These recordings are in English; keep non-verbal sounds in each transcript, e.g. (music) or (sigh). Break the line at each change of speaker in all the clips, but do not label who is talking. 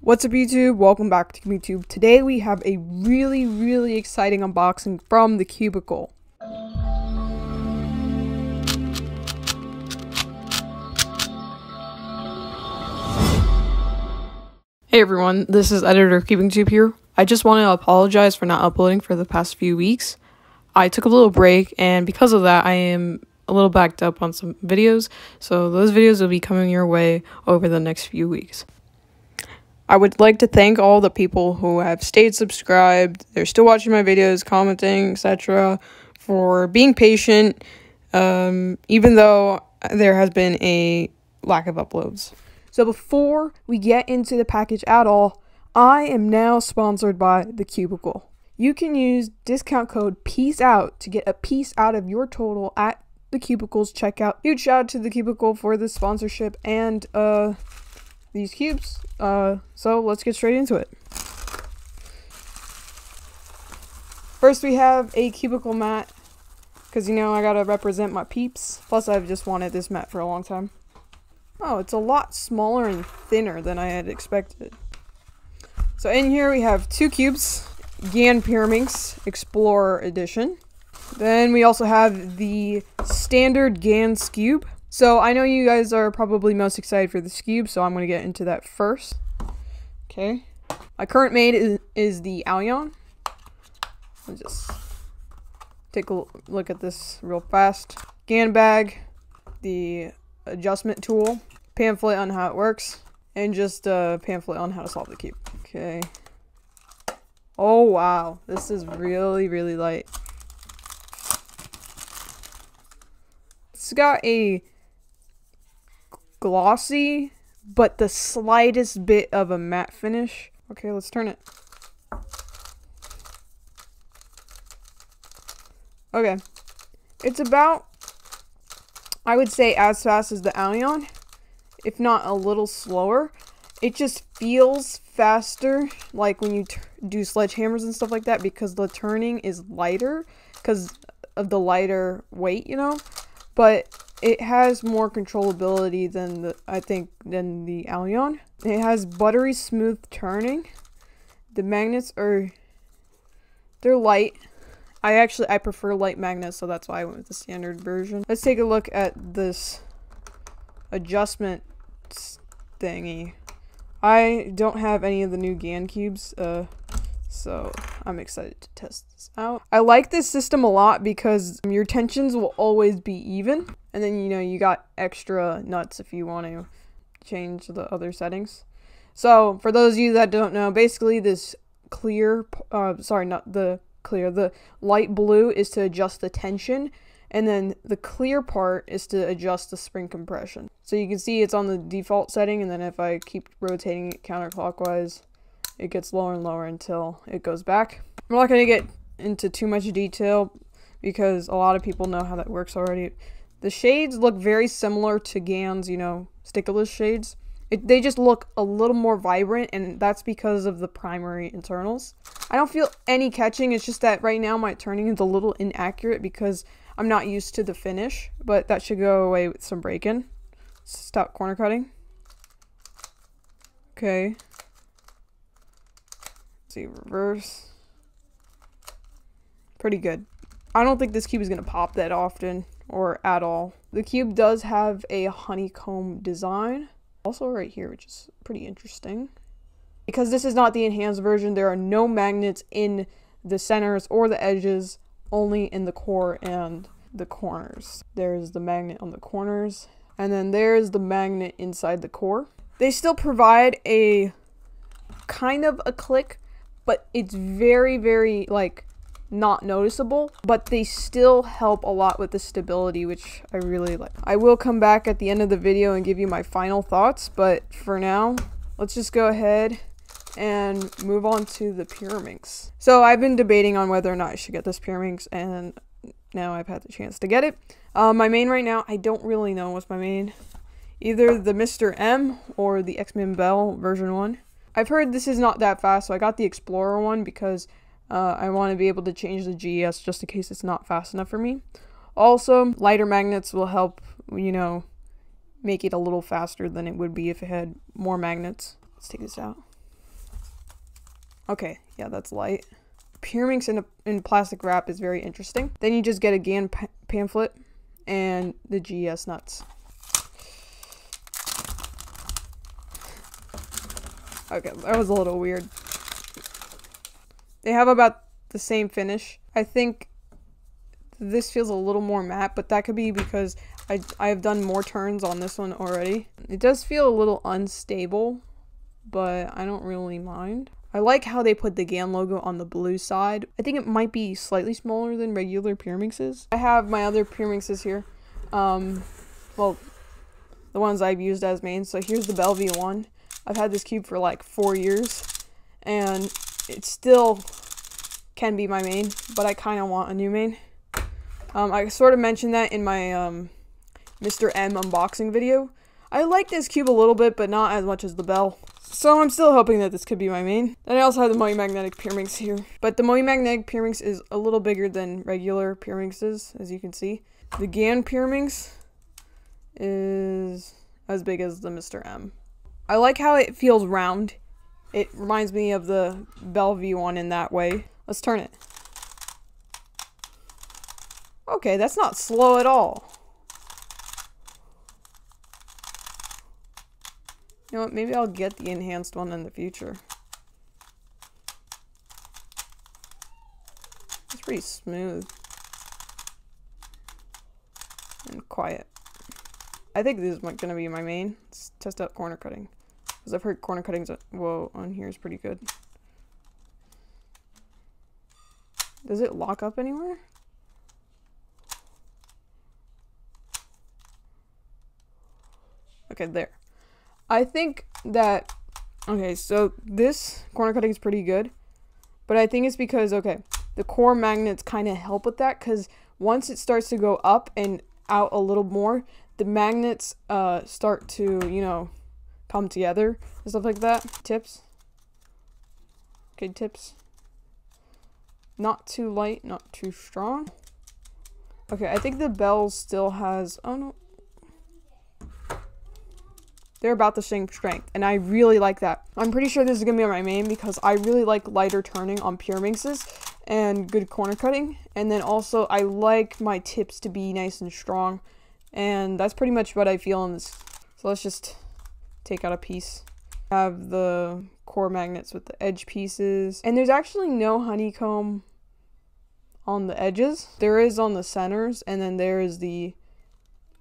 What's up YouTube? Welcome back to YouTube. Today we have a really, really exciting unboxing from the Cubicle. Hey everyone, this is editor Cubing Tube here. I just want to apologize for not uploading for the past few weeks. I took a little break and because of that I am a little backed up on some videos, so those videos will be coming your way over the next few weeks. I would like to thank all the people who have stayed subscribed, they're still watching my videos, commenting, etc., for being patient, um, even though there has been a lack of uploads. So before we get into the package at all, I am now sponsored by The Cubicle. You can use discount code PIECE OUT to get a piece out of your total at The Cubicle's checkout. Huge shout out to The Cubicle for the sponsorship and uh these cubes. Uh, so let's get straight into it. First, we have a cubicle mat, because you know I gotta represent my peeps. Plus, I've just wanted this mat for a long time. Oh, it's a lot smaller and thinner than I had expected. So in here we have two cubes, GAN Pyraminx Explorer Edition. Then we also have the standard GAN Skewb. So I know you guys are probably most excited for this cube, so I'm going to get into that first. Okay. My current made is, is the Allion. Let's just take a look at this real fast. GAN bag, the adjustment tool, pamphlet on how it works, and just a pamphlet on how to solve the cube. Okay. Oh wow, this is really, really light. It's got a glossy, but the slightest bit of a matte finish. Okay, let's turn it. Okay. It's about, I would say, as fast as the Allion, if not a little slower. It just feels faster, like when you do sledgehammers and stuff like that, because the turning is lighter, because of the lighter weight, you know? But it has more controllability than the I think than the Allion. It has buttery smooth turning. The magnets are they're light. I actually I prefer light magnets, so that's why I went with the standard version. Let's take a look at this adjustment thingy. I don't have any of the new GAN cubes, uh, so I'm excited to test this out. I like this system a lot because your tensions will always be even. And then, you know, you got extra nuts if you want to change the other settings. So, for those of you that don't know, basically this clear, uh, sorry, not the clear, the light blue is to adjust the tension. And then the clear part is to adjust the spring compression. So you can see it's on the default setting. And then if I keep rotating it counterclockwise, it gets lower and lower until it goes back. I'm not going to get into too much detail because a lot of people know how that works already. The shades look very similar to GAN's, you know, stickerless shades. It, they just look a little more vibrant, and that's because of the primary internals. I don't feel any catching, it's just that right now my turning is a little inaccurate because I'm not used to the finish, but that should go away with some break-in. Stop corner cutting. Okay see, reverse. Pretty good. I don't think this cube is going to pop that often or at all. The cube does have a honeycomb design. Also right here, which is pretty interesting. Because this is not the enhanced version, there are no magnets in the centers or the edges, only in the core and the corners. There's the magnet on the corners, and then there's the magnet inside the core. They still provide a kind of a click but it's very, very like not noticeable, but they still help a lot with the stability, which I really like. I will come back at the end of the video and give you my final thoughts, but for now, let's just go ahead and move on to the Pyraminx. So I've been debating on whether or not I should get this Pyraminx, and now I've had the chance to get it. Um, my main right now, I don't really know what's my main. Either the Mr. M or the X-Man Bell version 1. I've heard this is not that fast, so I got the Explorer one because uh, I want to be able to change the GES just in case it's not fast enough for me. Also, lighter magnets will help, you know, make it a little faster than it would be if it had more magnets. Let's take this out. Okay, yeah, that's light. Pyraminx in, a, in plastic wrap is very interesting. Then you just get a GAN pa pamphlet and the GES nuts. Okay, that was a little weird. They have about the same finish. I think this feels a little more matte, but that could be because I, I've done more turns on this one already. It does feel a little unstable, but I don't really mind. I like how they put the GAN logo on the blue side. I think it might be slightly smaller than regular Pyraminxes. I have my other Pyraminxes here. Um, well, the ones I've used as mains. So here's the Bell V1. I've had this cube for like four years, and it still can be my main, but I kind of want a new main. Um, I sort of mentioned that in my um, Mr. M unboxing video. I like this cube a little bit, but not as much as the Bell. So I'm still hoping that this could be my main. And I also have the MoYu Magnetic Pyraminx here. But the MoYu Magnetic Pyraminx is a little bigger than regular Pyraminxes, as you can see. The GAN Pyraminx is as big as the Mr. M. I like how it feels round. It reminds me of the Bell V1 in that way. Let's turn it. Okay, that's not slow at all. You know what, maybe I'll get the enhanced one in the future. It's pretty smooth. And quiet. I think this is going to be my main. Let's test out corner cutting. Because I've heard corner cuttings, whoa, on here is pretty good. Does it lock up anywhere? Okay, there. I think that, okay, so this corner cutting is pretty good. But I think it's because, okay, the core magnets kind of help with that because once it starts to go up and out a little more, the magnets uh, start to, you know, come together and stuff like that. Tips. Good tips. Not too light, not too strong. Okay, I think the bell still has, oh no. They're about the same strength, and I really like that. I'm pretty sure this is going to be my main because I really like lighter turning on pure Pyraminxes and good corner cutting. And then also, I like my tips to be nice and strong. And that's pretty much what I feel in this. So let's just take out a piece. Have the core magnets with the edge pieces. And there's actually no honeycomb on the edges. There is on the centers, and then there is the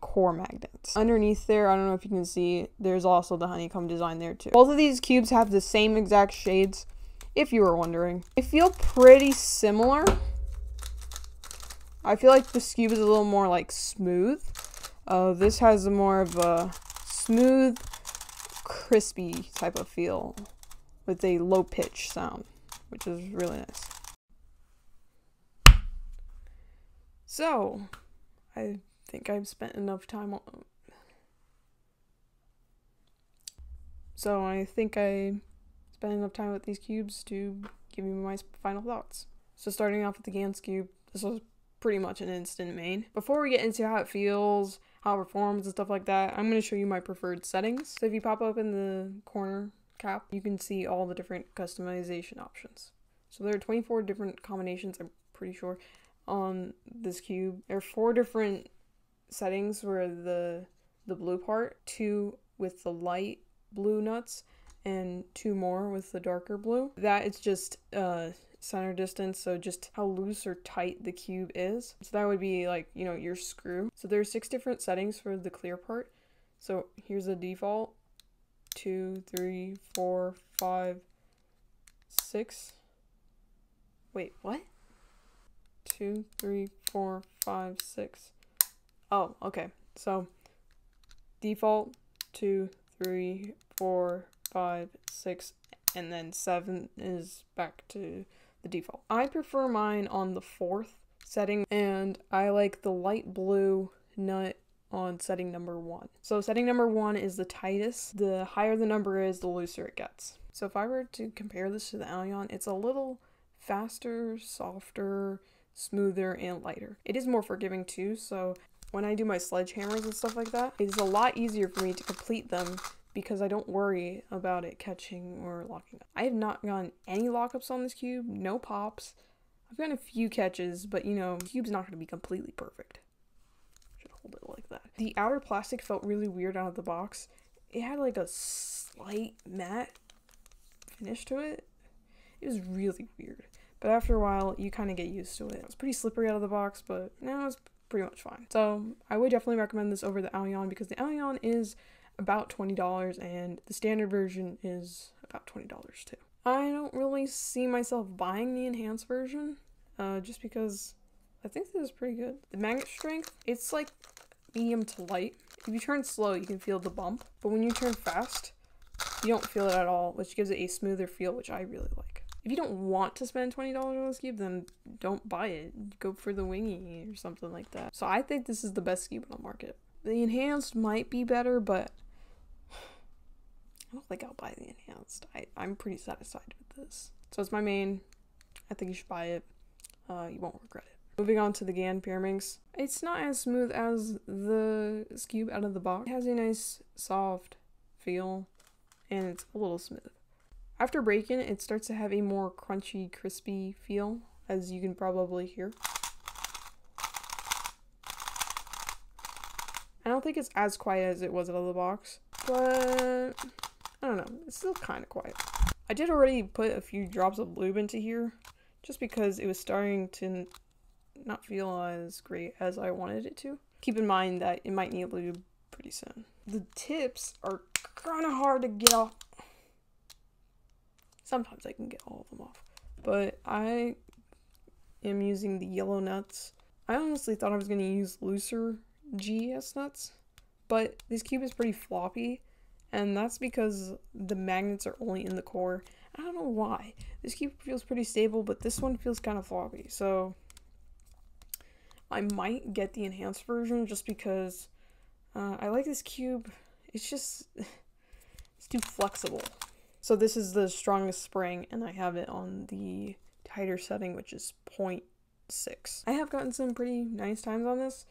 core magnets. Underneath there, I don't know if you can see, there's also the honeycomb design there too. Both of these cubes have the same exact shades, if you were wondering. They feel pretty similar. I feel like this cube is a little more like smooth. Uh, this has more of a smooth, crispy type of feel with a low pitch sound, which is really nice. So, I think I've spent enough time on. So, I think I spent enough time with these cubes to give you my final thoughts. So, starting off with the GAN Skewb, this was pretty much an instant main. Before we get into how it feels, it performs, and stuff like that, I'm going to show you my preferred settings. So, if you pop open the corner cap, you can see all the different customization options. So, there are 24 different combinations, I'm pretty sure on this cube. There are four different settings where the the blue part, two with the light blue nuts, and two more with the darker blue. That is just uh center distance, so just how loose or tight the cube is. So that would be like, you know, your screw. So there's six different settings for the clear part. So here's the default. Two, three, four, five, six. Wait, what? two, three, four, five, six. Oh, okay. So default two, three, four, five, six, and then seven is back to the default. I prefer mine on the fourth setting, and I like the light blue nut on setting number one. So setting number one is the tightest. The higher the number is, the looser it gets. So if I were to compare this to the Allion, it's a little faster, softer, smoother, and lighter. It is more forgiving too, so when I do my sledgehammers and stuff like that, it is a lot easier for me to complete them because I don't worry about it catching or locking up. I have not gotten any lockups on this cube, no pops. I've gotten a few catches, but you know, cube's not going to be completely perfect. Should hold it like that. The outer plastic felt really weird out of the box. It had like a slight matte finish to it. It was really weird. But after a while, you kind of get used to it. It was pretty slippery out of the box, but now it's pretty much fine. So I would definitely recommend this over the Allion because the Allion is about $20 and the standard version is about $20 too. I don't really see myself buying the enhanced version uh, just because I think this is pretty good. The magnet strength, it's like medium to light. If you turn slow, you can feel the bump, but when you turn fast, you don't feel it at all, which gives it a smoother feel, which I really like. If you don't want to spend $20 on this cube, then don't buy it. Go for the wingy or something like that. So I think this is the best cube on the market. The enhanced might be better, but don't think I'll buy the enhanced. I, I'm pretty satisfied with this. So it's my main. I think you should buy it. Uh, you won't regret it. Moving on to the GAN Pyraminx. It's not as smooth as the Skewb out of the box. It has a nice soft feel and it's a little smooth. After breaking, it starts to have a more crunchy, crispy feel, as you can probably hear. I don't think it's as quiet as it was out of the box, but I don't know. It's still kind of quiet. I did already put a few drops of lube into here just because it was starting to not feel as great as I wanted it to. Keep in mind that it might need lube pretty soon. The tips are kind of hard to get off. Sometimes I can get all of them off. But I am using the yellow nuts. I honestly thought I was going to use looser GES nuts, but this cube is pretty floppy and that's because the magnets are only in the core. I don't know why. This cube feels pretty stable, but this one feels kind of floppy, so I might get the enhanced version just because uh, I like this cube. It's just, (sighs) it's too flexible. So this is the strongest spring, and I have it on the tighter setting, which is 0.6. I have gotten some pretty nice times on this,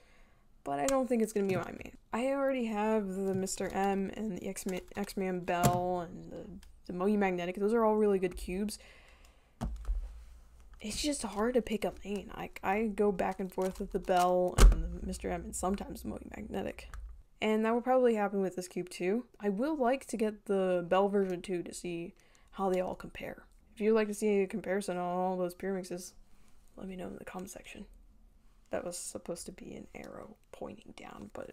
but I don't think it's to be my main. I already have the Mr. M and the X-Man Bell and the, the Magnetic. Those are all really good cubes. It's just hard to pick a main. I, I go back and forth with the Bell and the Mr. M and sometimes the MoYu Magnetic. And that will probably happen with this cube too. I will like to get the Bell version too to see how they all compare. If you'd like to see a comparison on all those Pyraminxes, let me know in the comment section that was supposed to be an arrow pointing down, but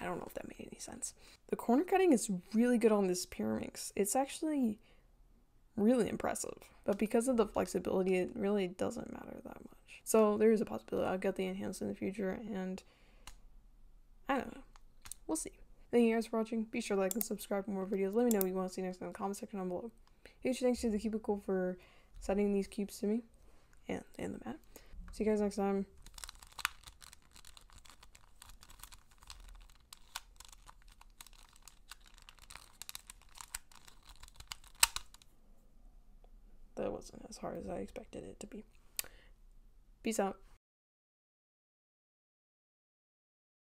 I don't know if that made any sense. The corner cutting is really good on this Pyraminx. It's actually really impressive, but because of the flexibility, it really doesn't matter that much. So there is a possibility I'll get the enhanced in the future, and I don't know. We'll see. Thank you guys for watching. Be sure to like and subscribe for more videos. Let me know what you want to see next in the comment section down below. Huge thanks to the Cubicle for sending these cubes to me and, and the mat. See you guys next time. Hard as I expected it to be. Peace out.